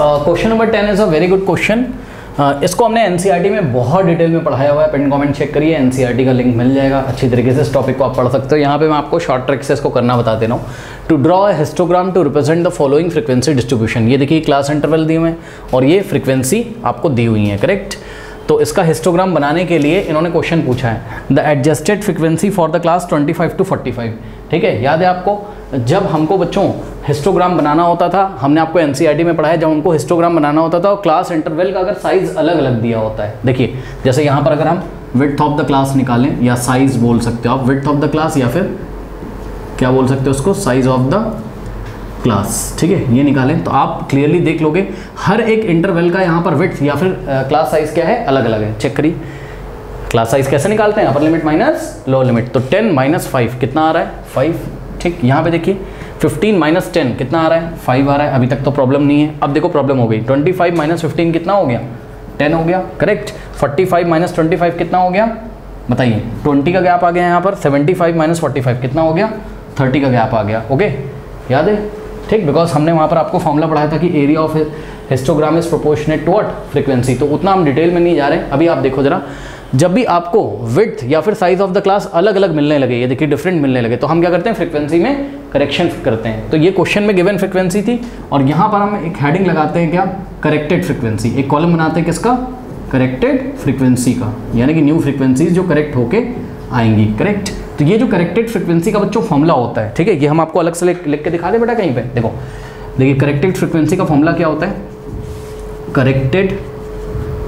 Question number ten is a very good question इसको हमने NCERT में बहुत डिटेल में पढ़ाया हुआ है। पेन कमेंट चेक करिए एनसीईआरटी का लिंक मिल जाएगा। अच्छी तरीके से इस टॉपिक को आप पढ़ सकते हो। यहाँ पे मैं आपको शॉर्ट ट्रिक से इसको करना बता दे रहा हूँ। To draw a histogram to represent the following frequency distribution ये देखिए क्लास इंटरवल दिए हुए हैं और ये फ्रीक्वेंसी आपको दी हुई है करेक्ट तो इसका हिस्टोग्राम बनाने के लिए इन्होंने क्वेश्चन पूछा है। The adjusted frequency for the class 25 to 45 ठीक है? याद है आपको? जब हमको बच्चों हिस्टोग्राम बनाना होता था, हमने आपको एनसीईआरटी में पढ़ाया, जब हमको हिस्टोग्राम बनाना होता था और क्लास इंटरवेल का अगर साइज़ अलग अलग दिया होता है। देखिए, जैसे यहाँ पर अगर हम विथ ऑफ़ द क्लास निकालें, या साइज़ बोल सकते हो आप विथ ऑफ़ द क्लास या फिर क्या बोल सकते हो उसको? साइज़ ऑफ़ द क्लास ठीक है? ये निकालें तो आप क्लियरली देख लोगे, हर एक इंटरवल का यहाँ पर विथ या फिर क्लास साइज़ क्या है? अलग अलग है। चेक करिए। क्लास साइज़ कैसे निकालते हैं? Upper limit minus low limit तो 10 माइनस फाइव कितना आ रहा है? 5 ठीक, यहाँ पे देखिए 15 माइनस टेन कितना आ रहा है? 5 आ रहा है। अभी तक तो प्रॉब्लम नहीं है। अब देखो प्रॉब्लम हो गई। 25 फाइव माइनस फिफ्टीन कितना हो गया? 10 हो गया। करेक्ट 45 फाइव माइनस ट्वेंटी कितना हो गया? बताइए। 20 का गैप आ गया यहाँ पर। 75 फाइव माइनस फोर्टी कितना हो गया? 30 का गैप आ गया। ओके याद है? ठीक बिकॉज़ हमने वहाँ पर आपको फॉर्मूला पढ़ाया था कि area of histogram is proportionate to what frequency तो उतना हम डिटेल में नहीं जा रहे। अभी आप देखो जरा। जब भी आपको विथ या फिर साइज़ ऑफ़ द क्लास अलग अलग मिलने लगे, ये देखिए डिफरेंट मिलने लगे तो हम क्या करते हैं? फ्रीक्वेंसी में करेक्शन करते हैं। तो ये क्वेश्चन में गिवन फ्रिक्वेंसी थी, और यहाँ पर हम एक हेडिंग लगाते हैं क्या? करेक्टेड फ्रीक्वेंसी एक कॉलम बनाते हैं किसका? करेक्टेड फ्रिक्वेंसी का। यानी कि न्यू फ्रीक्वेंसीज जो करेक्ट होके आएँगी। करेक्ट तो ये जो करेक्टेड फ्रिक्वेंसी का बच्चों फॉर्मूला होता है, ठीक है? ये हम आपको अलग से लिख के दिखा दे बेटा कहीं पे। देखो, देखिए करेक्टेड फ्रिक्वेंसी का फॉर्मूला क्या होता है? करेक्टेड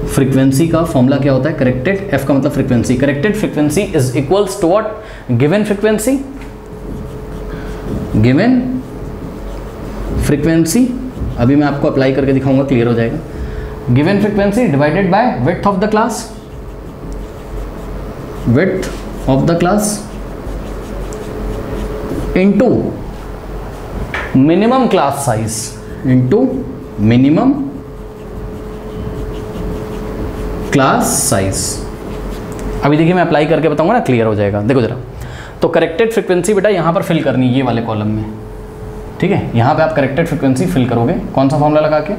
फ्रीक्वेंसी का फॉर्मूला क्या होता है? करेक्टेड एफ़ का मतलब frequency. Corrected frequency is equals to what given frequency. Given frequency. अभी मैं आपको अप्लाई करके दिखाऊँगा क्लियर हो जाएगा। Given frequency divided by width of the class width of the class into minimum class size into minimum class size. अभी देखिए मैं अप्लाई करके बताऊँगा ना क्लियर हो जाएगा। देखो जरा। तो करेक्टेड फ्रिक्वेंसी बेटा यहाँ पर फिल करनी, ये वाले कॉलम में। ठीक है? यहाँ पे आप करेक्टेड फ्रिक्वेंसी फिल करोगे। कौन सा फॉर्मूला लगा के?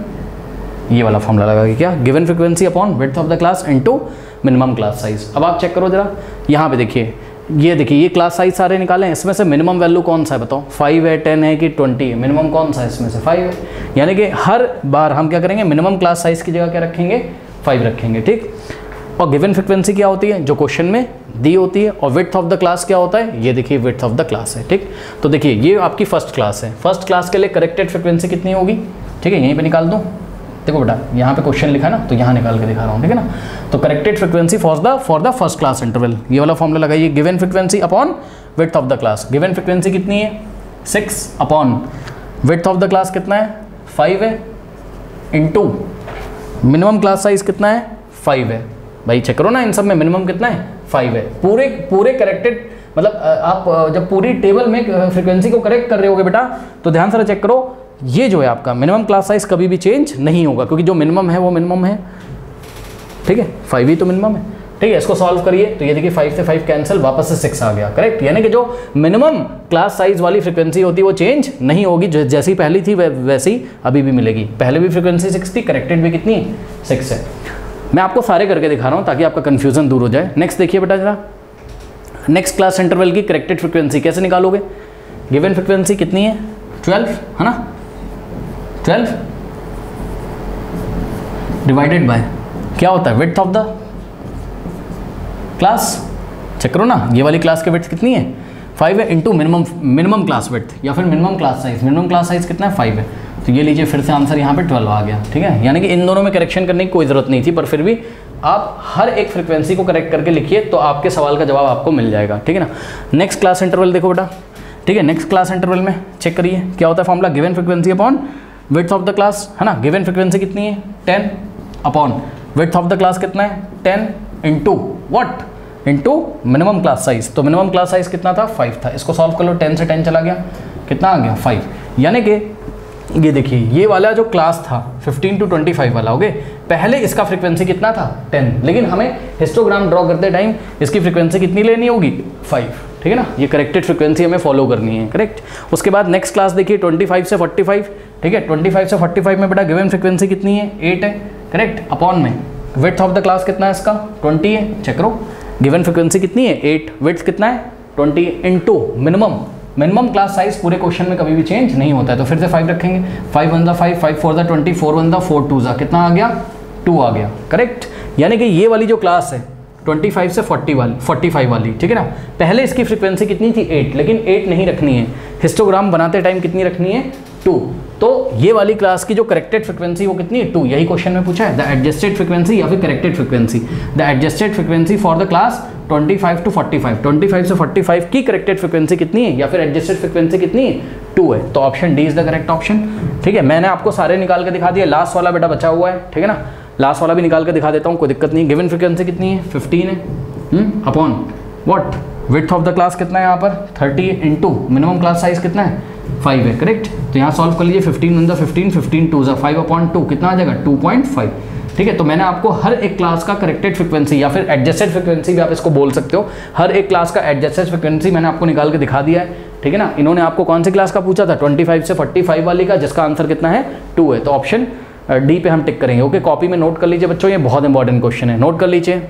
ये वाला फॉर्मूला लगा के क्या? Given frequency upon width of the class into minimum class size अब आप चेक करो जरा। यहाँ पे देखिए। ये देखिए, ये क्लास साइज़ सारे निकाले। हैं इसमें से मिनिमम वैल्यू कौन सा है बताओ? फाइव है टेन है कि ट्वेंटी है? मिनिमम कौन सा है इसमें से? फाइव है। यानी कि हर बार हम क्या करेंगे? मिनिमम क्लास साइज़ की जगह क्या रखेंगे? फाइव रखेंगे, ठीक? और गिवन फ्रिक्वेंसी क्या होती है? जो क्वेश्चन में दी होती है और विथ ऑफ़ द क्लास क्या होता है? ये देखिए विथ ऑफ़ द क्लास है, ठीक? तो देखिए, ये आपकी फ़र्स्ट क्लास है। फ़र्स्ट क्लास के लिए करेक्टेड फ्रिक्वेंसी कितनी होगी? ठीक है, यहीं पे निकाल दूँ। देखो बेटा, यहाँ पे क्वेश्चन लिखा ना तो यहाँ निकाल के दिखा रहा हूँ, ठीक है ना? तो corrected frequency for the for the first class interval ये वाला फॉर्मूला लगाइए। Given frequency upon width of the class given frequency कितनी है? Six upon width of the class कितना है? फाइव है। इंटू मिनिमम क्लास साइज़ कितना है? फाइव है। भाई चेक करो ना, इन सब में मिनिमम कितना है? फाइव है। पूरे पूरे करेक्टेड मतलब आप जब पूरी टेबल में फ्रिक्वेंसी को करेक्ट कर रहे होगे बेटा तो ध्यान से चेक करो, ये जो है आपका मिनिमम क्लास साइज़ कभी भी चेंज नहीं होगा, क्योंकि जो मिनिमम है, वो मिनिमम है। ठीक है? फाइव ही तो मिनिमम है। ठीक है, इसको सॉल्व करिए। तो ये देखिए फाइव से फाइव कैंसिल वापस से सिक्स आ गया करेक्ट यानी कि जो मिनिमम क्लास साइज़ वाली फ्रिक्वेंसी होती है वो चेंज नहीं होगी जैसी पहली थी वैसी अभी भी मिलेगी। पहले भी फ्रिक्वेंसी सिक्स थी करेक्टेड भी कितनी? सिक्स है। मैं आपको सारे करके दिखा रहा हूँ, ताकि आपका कन्फ्यूज़न दूर हो जाए। नेक्स्ट देखिए बेटा जरा। नेक्स्ट क्लास इंटरवल की करेक्टेड फ्रिक्वेंसी कैसे निकालोगे? गिवन फ्रिक्वेंसी कितनी है? ट्वेल्व है ना? ट्वेल्व डिवाइडेड बाय क्या होता है? Width of the class check करो ना, ये वाली क्लास की विथ कितनी है? फाइव है into minimum minimum class width या फिर minimum class size minimum class size कितना है? फाइव है. तो ये लीजिए, फिर से आंसर यहाँ पे ट्वेल्व आ गया, ठीक है? यानी कि इन दोनों में करेक्शन करने की कोई ज़रूरत नहीं थी, पर फिर भी आप हर एक फ्रिक्वेंसी को करेक्ट करके लिखिए तो आपके सवाल का जवाब आपको मिल जाएगा, ठीक है ना? नेक्स्ट क्लास इंटरवल देखो बेटा, ठीक है? नेक्स्ट क्लास इंटरवल में चेक करिए, क्या होता है formula given frequency upon width of the class है ना? गिवन फ्रिक्वेंसी कितनी है? Ten upon width of the class कितना है? Ten into what into minimum class size तो मिनिमम क्लास साइज़ कितना था? फाइव था। इसको सॉल्व कर लो टेन से टेन चला गया। कितना आ गया? फाइव यानी कि ये देखिए, ये वाला जो क्लास था 15 टू 25 वाला ओके पहले इसका फ्रीक्वेंसी कितना था? 10 लेकिन हमें हिस्टोग्राम ड्रॉ करते टाइम इसकी फ्रीक्वेंसी कितनी लेनी होगी? 5 ठीक है ना? ये करेक्टेड फ्रिक्वेंसी हमें फॉलो करनी है करेक्ट उसके बाद नेक्स्ट क्लास देखिए 25 से 45 ठीक है? 25 से 45 में बेटा गिवन फ्रिक्वेंसी कितनी है? एट है करेक्ट अपॉन में. विथ ऑफ़ द क्लास कितना है इसका? 20 है। चेक करो। गिवन फ्रिक्वेंसी कितनी है? एट विथ कितना है? 20 into minimum minimum class size पूरे क्वेश्चन में कभी भी चेंज नहीं होता है तो फिर से फाइव रखेंगे। Five one the five five four the twenty four one the four two ज़ा कितना आ गया? टू आ गया। करेक्ट यानी कि ये वाली जो क्लास है 25 से 40 वाली 45 वाली, ठीक है ना? पहले इसकी फ्रीक्वेंसी कितनी थी? 8 लेकिन 8 नहीं रखनी है। हिस्टोग्राम बनाते टाइम कितनी रखनी है? 2 तो ये वाली क्लास की जो करेक्टेड फ्रीक्वेंसी वो कितनी? है 2 यही क्वेश्चन में पूछा है. द एडजस्टेड फ्रीक्वेंसी या फिर corrected frequency the adjusted frequency for the class 25 to 45 25 से 45 की करेक्टेड फ्रीक्वेंसी कितनी है या फिर एडजस्टेड फ्रीक्वेंसी कितनी है? टू है. तो option D is the correct option ठीक है? मैंने आपको सारे निकाल के दिखा दिया लास्ट वाला बेटा बचा हुआ है. ठीक है ना? लास्ट वाला भी निकाल के दिखा देता हूँ. कोई दिक्कत नहीं. गिवन फ्रिक्वेंसी कितनी है? फिफ्टीन है. Upon what width of the class कितना है यहाँ पर? Thirty into minimum class size कितना है? फाइव है करेक्ट तो यहाँ सॉल्व कर लीजिए fifteen one the fifteen fifteen two ज़ा फाइव अपॉन टू कितना आ जाएगा? टू पॉइंट फाइव ठीक है तो मैंने आपको हर एक क्लास का करेक्टेड फ्रिक्वेंसी या फिर एडजस्टेड फ्रिक्वेंसी भी आप इसको बोल सकते हो। हर एक क्लास का एडजस्टेड फ्रिक्वेंसी मैंने आपको निकाल के दिखा दिया है। ठीक है ना? इन्होंने आपको कौन सी क्लास का पूछा था? 25 से 45 वाली का, जिसका आंसर कितना है? टू है। तो ऑप्शन डी पे हम टिक करेंगे। ओके कॉपी में नोट कर लीजिए बच्चों, ये बहुत इंपॉर्टेंट क्वेश्चन है। नोट कर लीजिए।